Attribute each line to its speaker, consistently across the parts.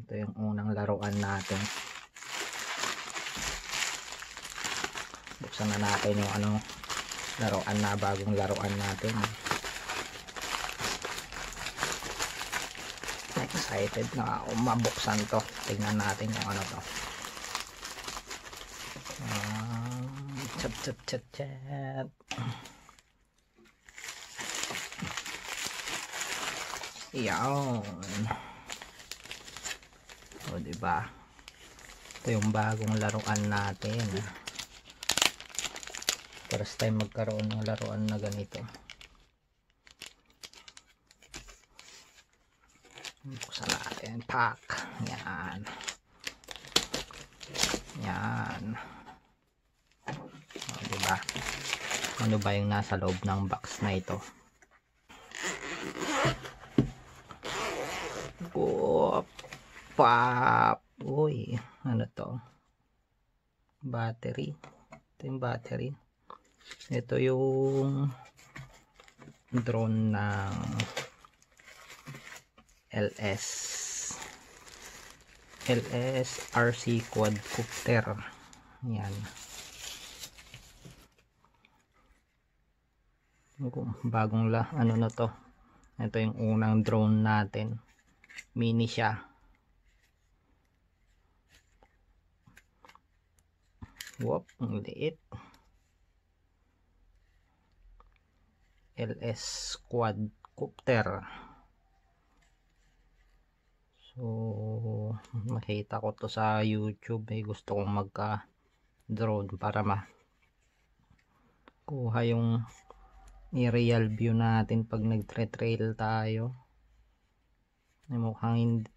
Speaker 1: Ito yung unang laruan natin. Buksan na natin yung ano laruan na bagong laruan natin. Excited na ako mabuksan to. Tingnan natin yung ano to. Chat chat chat chat. Yan. O, diba? Ito yung bagong laruan natin. First time magkaroon ng laruan na ganito. Buksan natin. Pack. Yan. Yan. O, diba? Ano ba yung nasa loob ng box na ito? Whoop. Pop. Uy, ano to? Battery. Ito yung battery. Ito yung drone ng LS. LS RC quadcopter. Yan. Bagong la, ano na to? Ito yung unang drone natin. Mini siya. Whoop, ang liit. LS quadcopter. So, makita ko to sa YouTube. Eh, gusto kong magka drone para ma kuha yung i-real view natin pag nagtre-trail tayo. Ay, mukhang hindi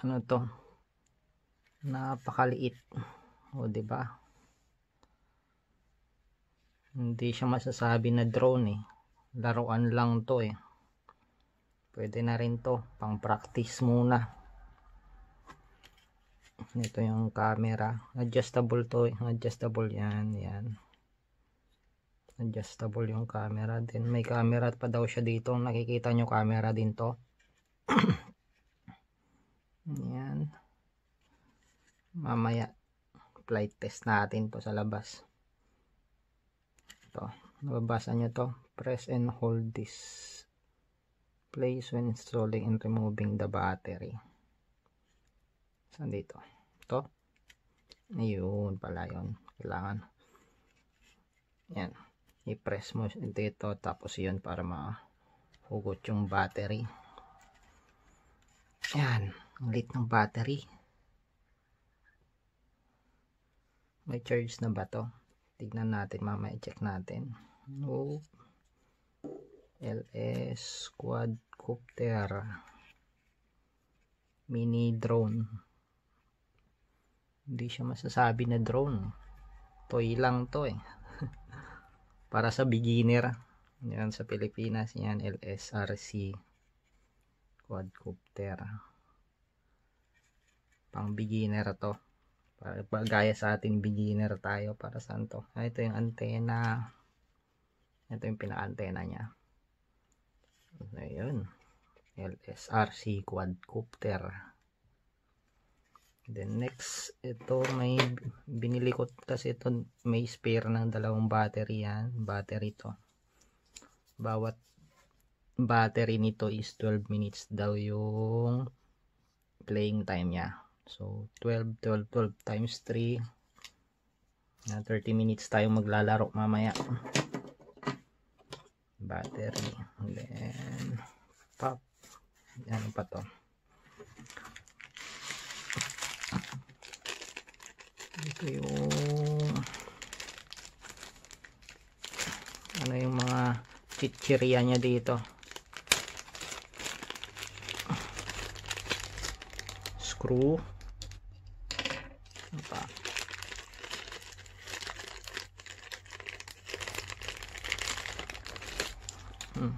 Speaker 1: ano to napakaliit. O ba? Hindi siya masasabi na drone eh. Laruan lang to eh. Pwede na rin to. Pang practice muna. Ito yung camera. Adjustable to eh. adjustable yan yan. Adjustable yung camera din. May camera pa daw siya dito. Nakikita nyo camera din to. Yan mamaya flight test natin to sa labas. Ito nababasa nyo to. Press and hold this place when installing and removing the battery. Saan dito? Ito? Ayun pala yun. Kailangan. Yan. I-press mo dito tapos yun para mahugot yung battery. Yan. Ang lit ng battery may charge na ba to? Tignan natin mamaya check natin. Oh. LS quadcopter mini drone. Hindi siya masasabi na drone. Toy lang to eh. Para sa beginner. Yan sa Pilipinas yan LSRC quadcopter pang beginner to para gaya sa ating beginner tayo para saan to? Ah, ito yung antena. Ito yung pinaka-antena nya ayun. LSRC quadcopter. Then next ito may binili ko kasi ito may spare ng dalawang battery yan. Battery to. Bawat battery nito is 12 minutes daw yung playing time nya So, 12, 12, 12 times 3. Na 30 minutes tayo maglalaro mamaya. Battery. And then, pop. Ano pa to? Ito yung ano yung mga chichirya niya dito. Screw pa? Hmm.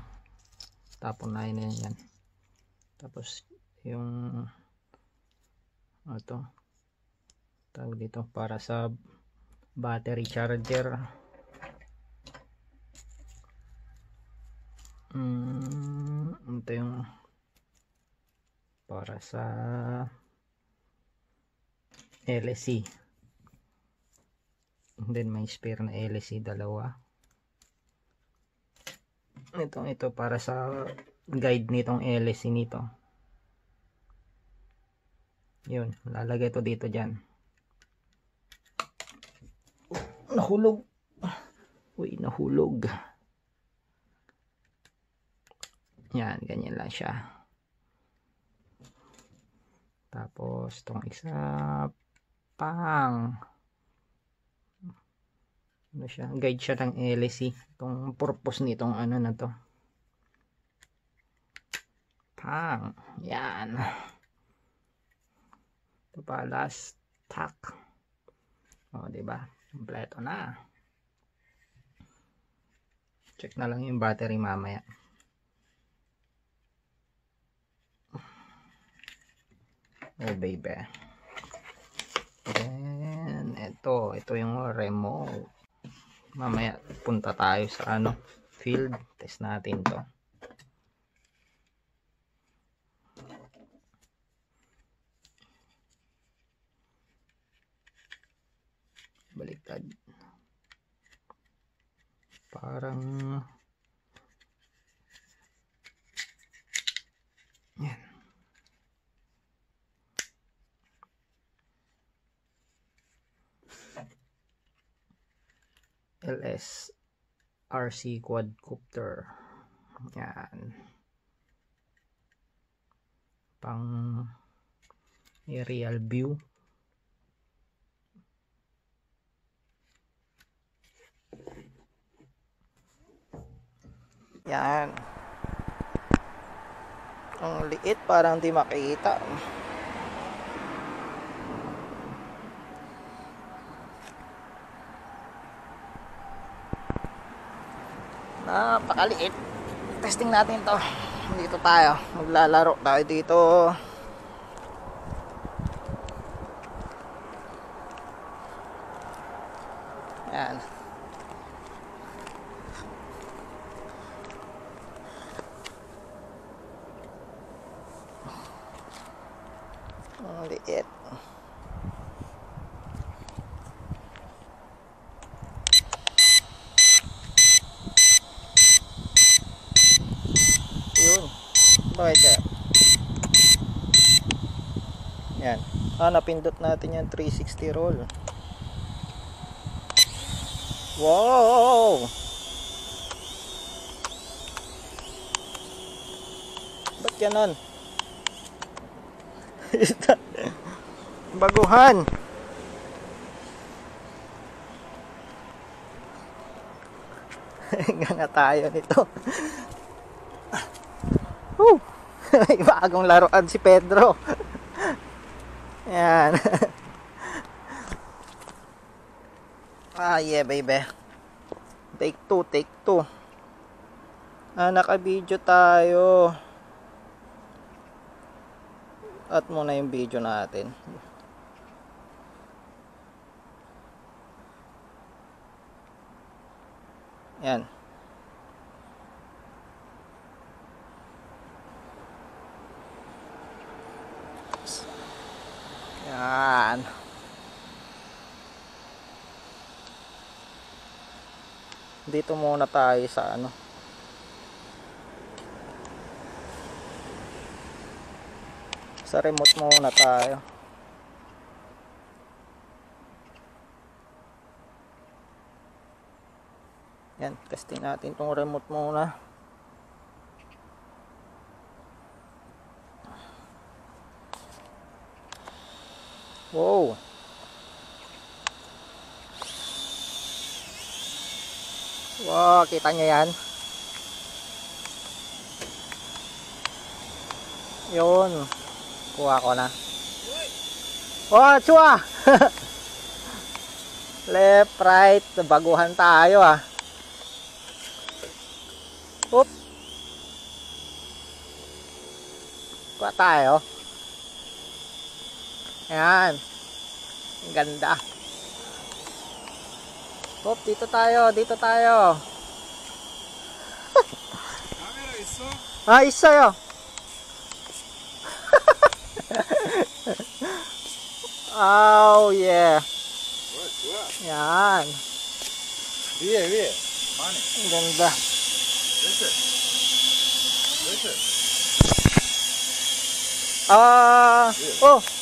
Speaker 1: Tapon na yun yan. Tapos yung ito tawag dito para sa battery charger mm, ito yung para sa LSC. And then may spare na LSC dalawa. Ito, ito para sa guide nitong LSC nito. Yun, lalagay ito dito dyan. Nahulog. Uy, nahulog. Yan, ganyan lang siya. Tapos, itong isa, pang. Ano siya? Guide siya ng LSC. Itong purpose nitong ano na to. Pang. Yan. Ito pa, last tack. O, diba? Kompleto na. Check na lang yung battery mamaya. Oh, baby. Then, ito. Ito yung remote. Mamaya, punta tayo sa ano, field. Test natin to. Baliktad. Parang LS RC quadcopter. Yan. Pang aerial view. Yan. Ang liit parang di makita. Napakaliit. Testing natin to. Dito tayo. Maglalaro tayo dito. Yan. Ang liit. Yun. Bakit? Yan. Ah, napindot natin yung 360 roll. Wow! Ba't ganon? Baguhan. Nga nga tayo nito. Bagong laruan si Pedro. Yan. ah, yeah, baby. Take two, take two. Ah, naka-video tayo. At muna yung video natin. Yan. Yan. Dito muna tayo sa ano. Sa remote muna tayo. Yan, testing natin tong remote muna. Wow. Wow, kita nyo yan? Yun. Kuha ko na. Wow, chua! Left, right. Baguhan tayo ah. Oop. Kuha tayo. Ayan. Ang ganda. Pop, dito tayo, dito tayo.
Speaker 2: Camera, iso?
Speaker 1: Ah, iso oh. yo.
Speaker 3: oh, yeah.
Speaker 2: Good, good.
Speaker 3: Yan.
Speaker 2: Viye, viye.
Speaker 3: Ang ganda.
Speaker 2: Listen. Listen.
Speaker 3: Ah, oh.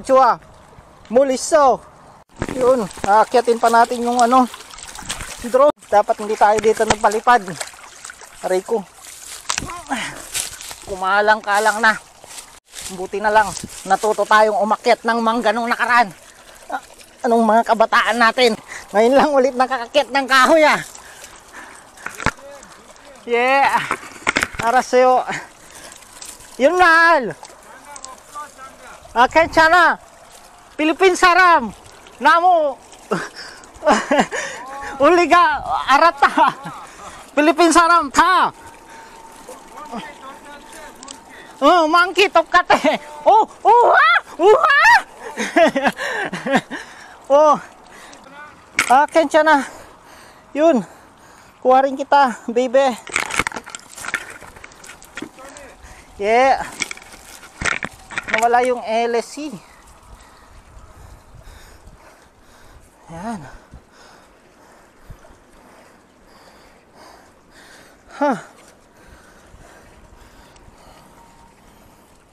Speaker 3: Anchua. Muliso. Yun, aakyatin pa natin yung ano, drone. Dapat hindi tayo dito nagpalipad. Aray ko. Kumalang-kalang na. Buti na lang, natuto tayong umakyat ng mangga nung nakaraan. Ah, Anong mga kabataan natin? Ngayon lang ulit nakakakyat ng kahoy ah. Yeah. Para sa'yo. Yun mal. Kencana, Filipin Saram, Namu, Uliga Arata, Filipin Saram ta, Oh, monkey tokate. Oh, uh, uh. oh. akan chana, Yun. kuaring kita, baby. Yeah. nawala yung LSC yan ha
Speaker 2: huh.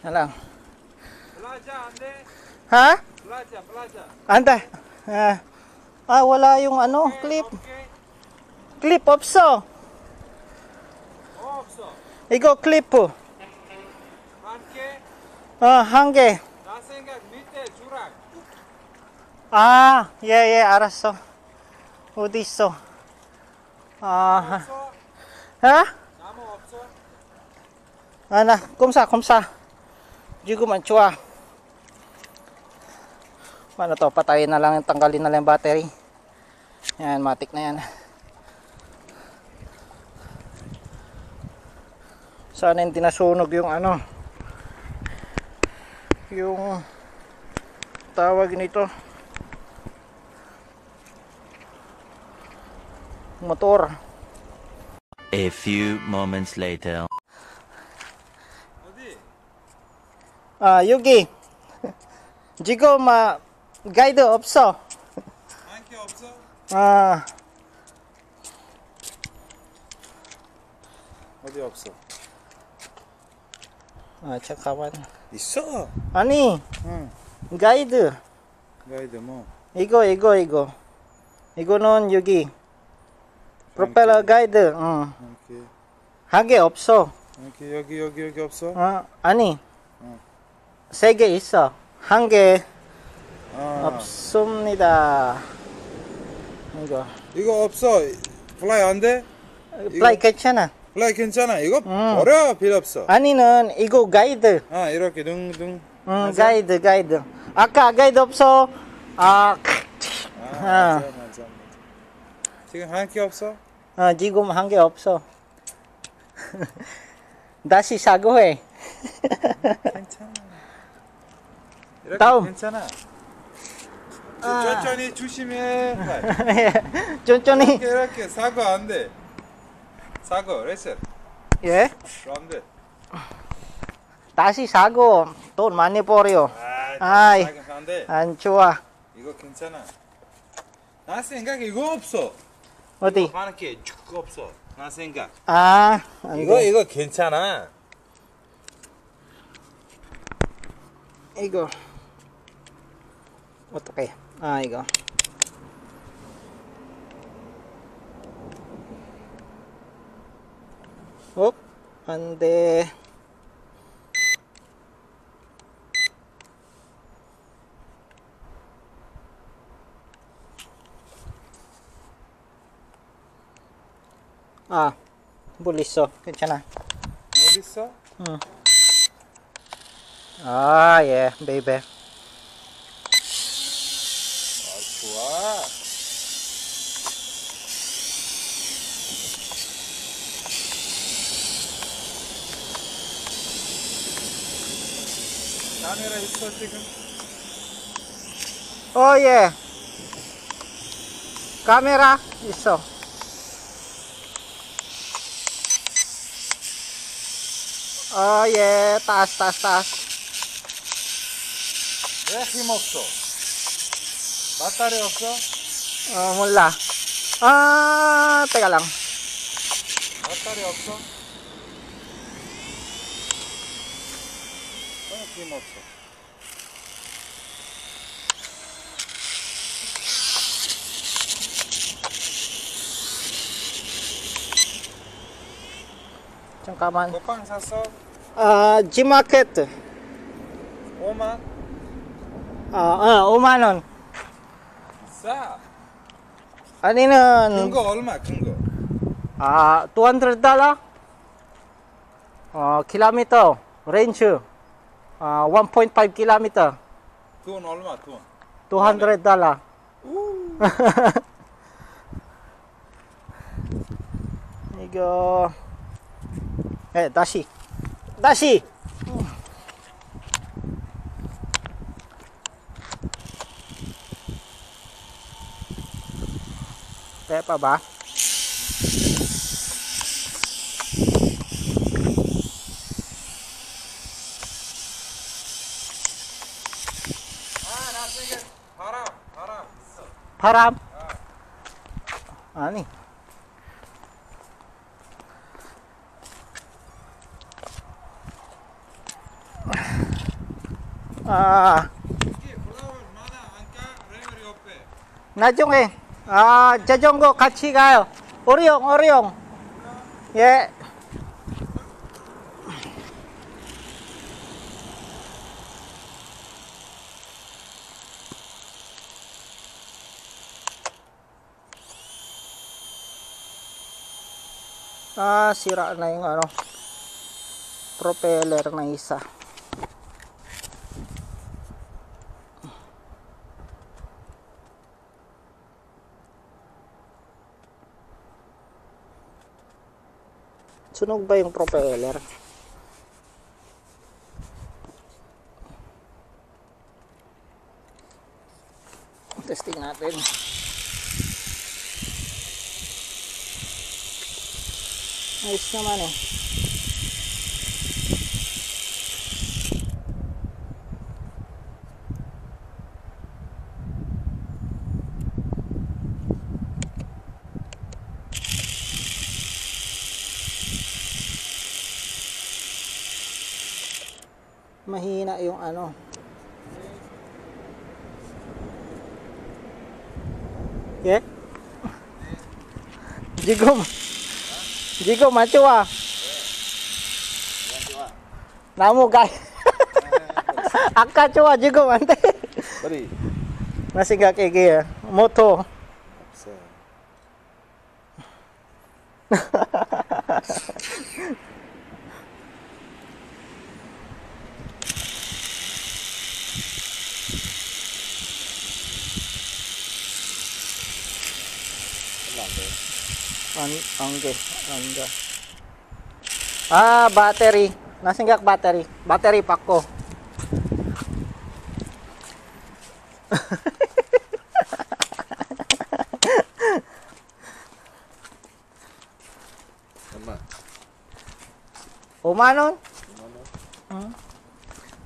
Speaker 2: na lang. Plaza ande.
Speaker 3: Ha?
Speaker 2: Plaza plaza ande.
Speaker 3: Eh. Ah, wala yung ano clip. clip opso. Opso. Ikaw
Speaker 2: clip po.
Speaker 3: 어, 한 개.
Speaker 2: 나 생각 밑에 주락.
Speaker 3: 아, 예, 예, 알았어. 어디 있어? 아,
Speaker 2: 없어?
Speaker 3: ha?
Speaker 2: 나무 없어?
Speaker 3: Ano, kumsa, kumsa. Digo man, chua. Ano to, patayin na lang, tanggalin na lang yung battery. Yan, matik na yan. Sana hindi nasunog yung ano, yung tawag nito. Motor.
Speaker 4: A few moments later.
Speaker 2: 어디?
Speaker 3: 아, 여기. 지금 아, 가이드 없어.
Speaker 2: 한 개 없어?
Speaker 3: 아,
Speaker 2: 어디 없어?
Speaker 3: 아 잠깐만.
Speaker 2: 있어.
Speaker 3: 아니,
Speaker 2: 응.
Speaker 3: 가이드.
Speaker 2: 가이드 뭐?
Speaker 3: 이거, 이거, 이거. 이거는 여기. 프로펠러 가이드. 응.
Speaker 2: 이렇게.
Speaker 3: 하게 없어.
Speaker 2: 이렇게 여기 여기 여기 없어?
Speaker 3: 어, 아니.
Speaker 2: 응.
Speaker 3: 세 개 있어. 한 개
Speaker 2: 아.
Speaker 3: 없습니다. 이거.
Speaker 2: 이거 없어. 플라이 안 돼?
Speaker 3: 플라이 괜찮아.
Speaker 2: 플라이 괜찮아. 이거
Speaker 3: 응.
Speaker 2: 버려 필요 없어.
Speaker 3: 아니는 이거 가이드.
Speaker 2: 아 이렇게 둥둥.
Speaker 3: 응,
Speaker 2: 맞아?
Speaker 3: 가이드, 가이드. 아까 가이드 없어. 아,
Speaker 2: 아,
Speaker 3: 아.
Speaker 2: 맞아 맞아 맞아. 지금 한 개 없어?
Speaker 3: 어, 지금 한게 없어. 다시 사고해.
Speaker 2: 괜찮아. 이렇게
Speaker 3: 다음.
Speaker 2: 괜찮아.
Speaker 3: 아.
Speaker 2: 천천히 조심해. 플라이.
Speaker 3: 천천히.
Speaker 2: 이렇게 이렇게 사고 안 돼. 사고 레슨.
Speaker 3: 예?
Speaker 2: 안 돼.
Speaker 3: 다시 사고 돈 많이 버려.
Speaker 2: 아,
Speaker 3: 아이.
Speaker 2: 사고 안
Speaker 3: 좋아.
Speaker 2: 이거 괜찮아. 나 생각 이거 없어.
Speaker 3: 어디?
Speaker 2: 이거 하나께 쭉 없어. 나 생각.
Speaker 3: 아, 안
Speaker 2: 이거
Speaker 3: 돼.
Speaker 2: 이거 괜찮아.
Speaker 3: 이거. 어떻게? 아, 이거. 안돼. 아 멀리 있어. 괜찮아.
Speaker 2: 멀리 있어?
Speaker 3: 응아예 베이베.
Speaker 2: Kamera
Speaker 3: ist so. Oh yeah. Kamera ist so. Oh yeah, taas, taas, taas.
Speaker 2: Rehim also. Battery
Speaker 3: also. Oh, mula. Ah, teka lang. Battery also.
Speaker 2: nie mocno.
Speaker 3: Cangkaman. Copan saso. Uh, ah,
Speaker 2: Jimaket.
Speaker 3: Oma. Ah, ah
Speaker 2: uh, Oma non. Sa. Ani non.
Speaker 3: Ah, 200 dollar. Ah, kilometer range. 아, 1.5 킬로미터.
Speaker 2: 돈 얼마 돈?
Speaker 3: 200 달러. 이거 예, 다시. 다시. Pepa ba?
Speaker 2: 아 바람?
Speaker 3: 아니. 아. 나중에 아, 자전거 같이 가요. 어려용, 어려용. 예. Sira na yung ano propeller na isa. Sunog ba yung propeller? Testing natin. Ayos naman eh. Mahina yung ano. Yeah? Jigom. Jiko machua. Namu kai, Aka cua jiko
Speaker 2: mante. Beri.
Speaker 3: Masih gak kege ya. Moto.
Speaker 2: Love.
Speaker 3: ang angge angga ah battery nasingak battery battery pack ko Tama. Umanon? Umanon. Hmm.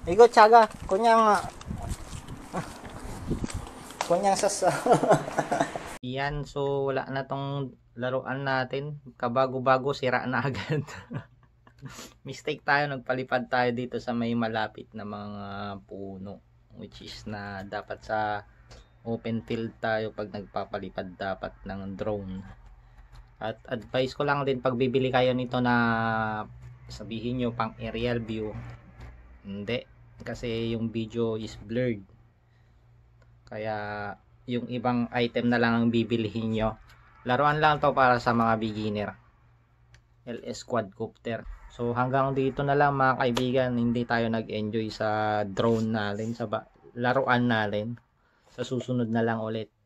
Speaker 3: Igo tiyaga, kunyang ah. kunyang sas. Yan, so wala na tong laruan natin. Kabago-bago, sira na agad. Mistake tayo, nagpalipad tayo dito sa may malapit na mga puno. Which is na dapat sa open field tayo pag nagpapalipad dapat ng drone. At advice ko lang din pag bibili kayo nito na sabihin nyo pang aerial view. Hindi. Kasi yung video is blurred. Kaya yung ibang item na lang ang bibilihin nyo. Laruan lang to para sa mga beginner.
Speaker 1: LS quadcopter. So hanggang dito na lang mga kaibigan, hindi tayo nag-enjoy sa drone natin, sa laruan natin. Sa susunod na lang ulit.